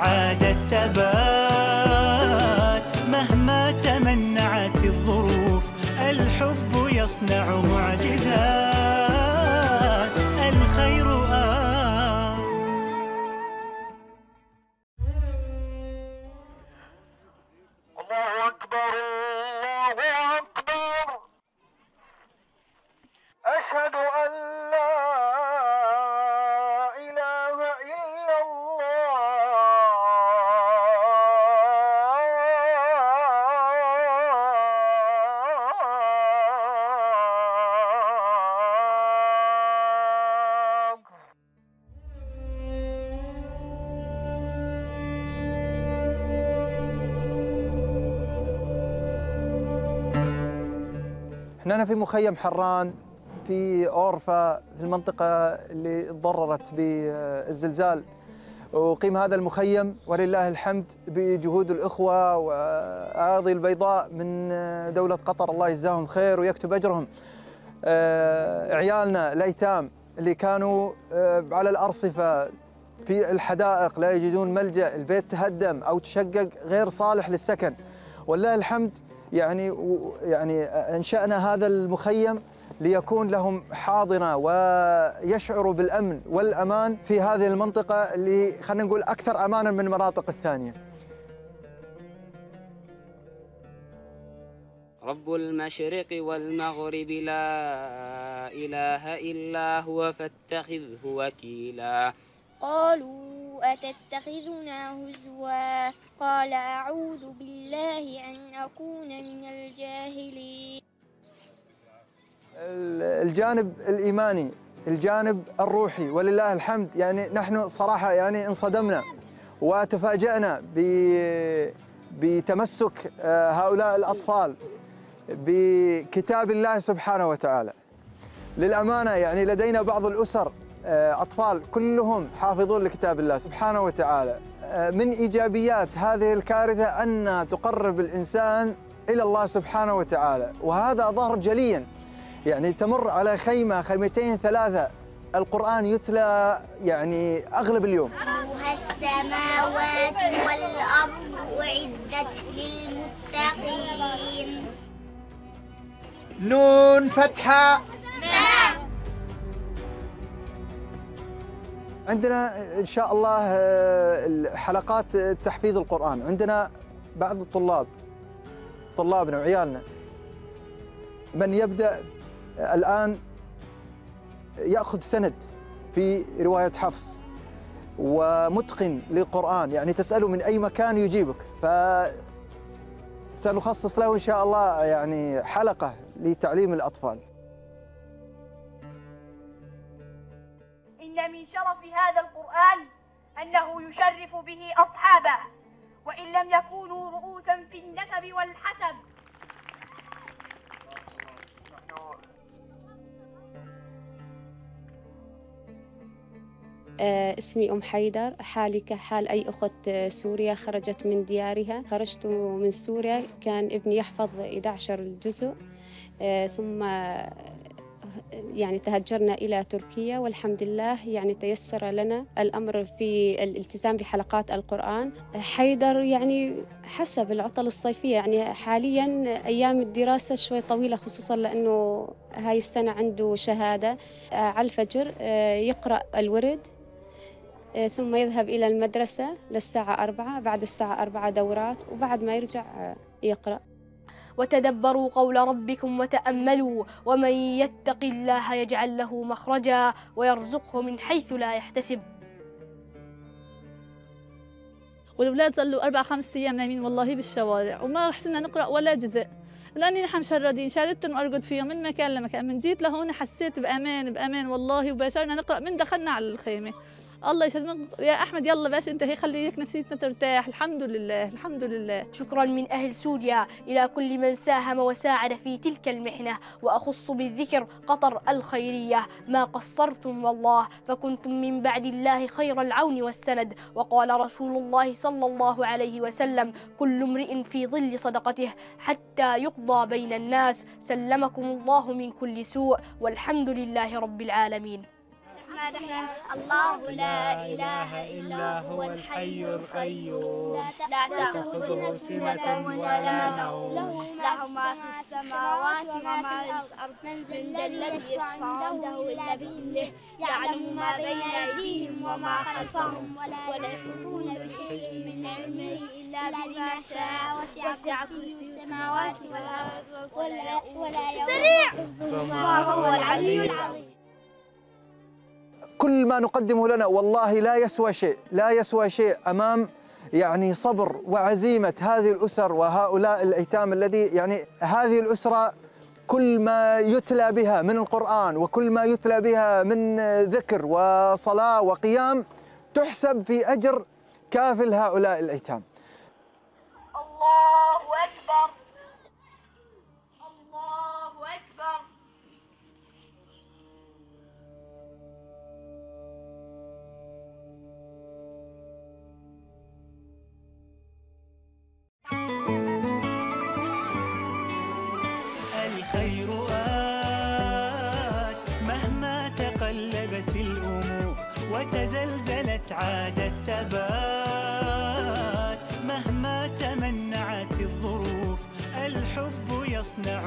أسعاد الثبات. مهما تمنعت الظروف الحب يصنع معجزات. إحنا هنا في مخيم حران في أورفا في المنطقة اللي تضررت بالزلزال. وقيم هذا المخيم ولله الحمد بجهود الإخوة وأراضي البيضاء من دولة قطر. الله يجزاهم خير ويكتب أجرهم. آه، عيالنا الأيتام اللي كانوا آه، على الأرصفة في الحدائق لا يجدون ملجأ. البيت تهدم أو تشقق غير صالح للسكن. ولله الحمد يعني يعني أنشأنا هذا المخيم ليكون لهم حاضنة ويشعروا بالأمن والأمان في هذه المنطقة اللي خلينا نقول أكثر أمانا من المناطق الثانية. رب المشرق والمغرب لا إله إلا هو فاتخذه وكيلا قالوا أتتخذنا هزوا؟ قال أعوذ بالله أن أكون من الجاهلين. ال- الجانب الإيماني، الجانب الروحي ولله الحمد. يعني نحن صراحة يعني انصدمنا وتفاجأنا بتمسك آه، هؤلاء الأطفال بكتاب الله سبحانه وتعالى. للأمانة يعني لدينا بعض الأسر أطفال كلهم حافظون لكتاب الله سبحانه وتعالى. آه، من إيجابيات هذه الكارثة أنها تقرب الإنسان إلى الله سبحانه وتعالى وهذا ظهر جليا. يعني تمر على خيمة خيمتين ثلاثة القرآن يتلى يعني أغلب اليوم. السماوات والأرض أعدت للمتقين. نون فتحة. عندنا إن شاء الله آه، حلقات تحفيظ القرآن. عندنا بعض الطلاب طلابنا وعيالنا من يبدأ الآن يأخذ سند في رواية حفص ومتقن للقرآن. يعني تسأله من أي مكان يجيبك. ف سنخصص له إن شاء الله يعني حلقة لتعليم الأطفال. من شرف هذا القرآن أنه يشرف به أصحابه وإن لم يكونوا رؤوسا في النسب والحسب. آه، اسمي أم حيدر حالي كحال أي أخت آه، سوريا خرجت من ديارها. خرجت من سوريا كان ابني يحفظ 11 جزء آه، ثم يعني تهجرنا إلى تركيا والحمد لله يعني تيسر لنا الأمر في الالتزام بحلقات القرآن. حيدر يعني حسب العطل الصيفية يعني حاليا أيام الدراسة شوي طويلة خصوصا لأنه هاي السنة عنده شهادة. آه، على الفجر آه، يقرأ الورد آه، ثم يذهب إلى المدرسة للساعة أربعة بعد الساعة أربعة دورات وبعد ما يرجع يقرأ. وتدبروا قول ربكم وتأملوا ومن يتق الله يجعل له مخرجا ويرزقه من حيث لا يحتسب. والأولاد ظلوا أربع خمس أيام نايمين والله بالشوارع وما حسنا نقرأ ولا جزء. لأني نحن مشردين شاربتهم وأرقد فيهم من مكان لمكان من جيت لهون حسيت بأمان بأمان والله وباشرنا نقرأ من دخلنا على الخيمة. الله من يا أحمد يلا باش أنت هي خليك نفسيتنا ترتاح. الحمد لله الحمد لله. شكرا من أهل سوريا. إلى كل من ساهم وساعد في تلك المحنة. وأخص بالذكر قطر الخيرية. ما قصرتم والله فكنتم من بعد الله خير العون والسند. وقال رسول الله صلى الله عليه وسلم كل امرئ في ظل صدقته حتى يقضى بين الناس. سلمكم الله من كل سوء. والحمد لله رب العالمين. الله لا إله إلا هو الحي القيوم. لا تأخذه سنة ولا نوم. له ما في السماوات وما في الأرض. من ذا الذي يشفع عنده إلا بإذنه. يعلم ما بين أيديهم وما خلفهم. ولا يحيطون بشيء من علمه إلا بما شاء. وسع كرسي السماوات والأرض. ولا ولا سريع وهو العلي العظيم. كل ما نقدمه لنا والله لا يسوى شيء لا يسوى شيء أمام يعني صبر وعزيمة هذه الأسر وهؤلاء الأيتام الذي يعني هذه الأسرة كل ما يتلى بها من القرآن وكل ما يتلى بها من ذكر وصلاة وقيام تحسب في أجر كافل هؤلاء الأيتام. عاد الثبات مهما تمنعت الظروف الحب يصنع